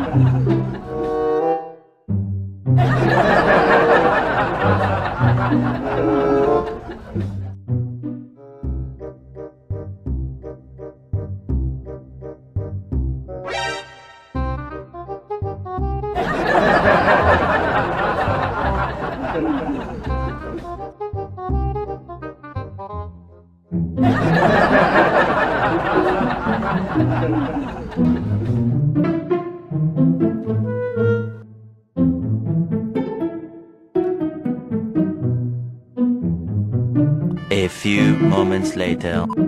A few moments later.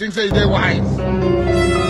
Think say they wise?